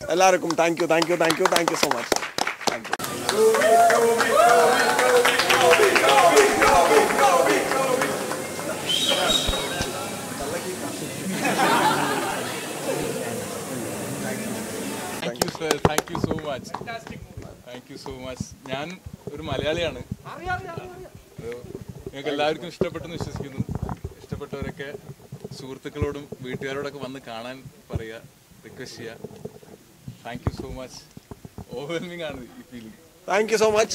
എല്ലാവർക്കും thank you thank you thank you thank you so much thank you sir thank you so much thank you so much ഞാൻ ഒരു മലയാളിയാണ്. നിങ്ങൾക്ക് എല്ലാവർക്കും ഇഷ്ടപ്പെട്ടെന്ന് വിശ്വസിക്കുന്നു. ഇഷ്ടപ്പെട്ടവരൊക്കെ സുഹൃത്തുക്കളോടും വീട്ടുകാരോടൊക്കെ വന്ന് കാണാൻ പറയുക റിക്വസ്റ്റ് ചെയ്യുക. Thank you so much. Overwhelming feeling. Thank you so much.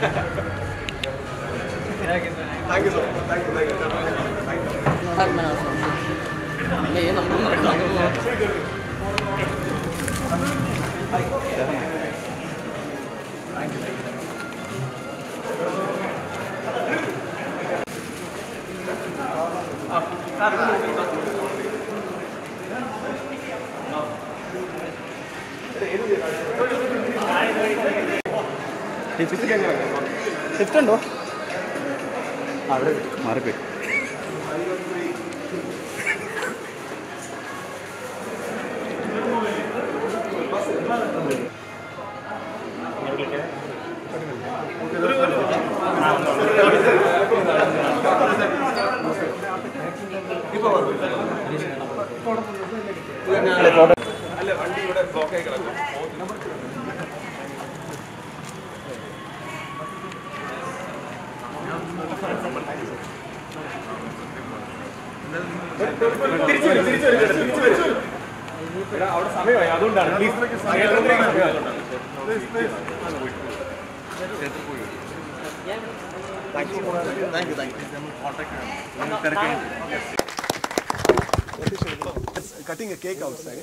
So much overwhelming ആണ് ഈ feeling thank you so much Raj bro Raj bro shift ഉണ്ടോ? അവിടെ മാറിപ്പോയി. അവിടെ സമയമായി അതുകൊണ്ടാണ് cutting a cake outside.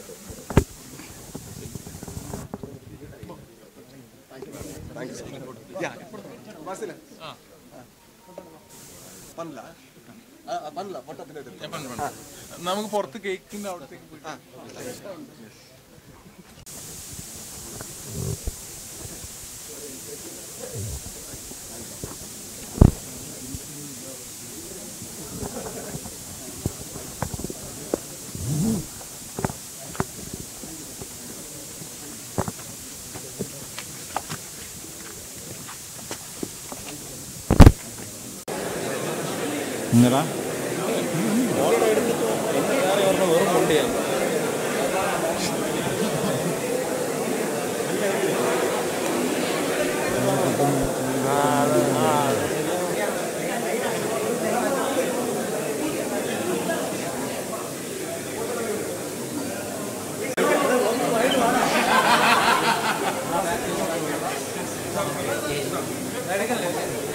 Thank you so much. Yeah. Vasila. പന്നില്ല പന്നില്ല നമുക്ക് പുറത്ത് കേക്കിന്റെ അവിടത്തേക്ക് എന്നടാ Radical level.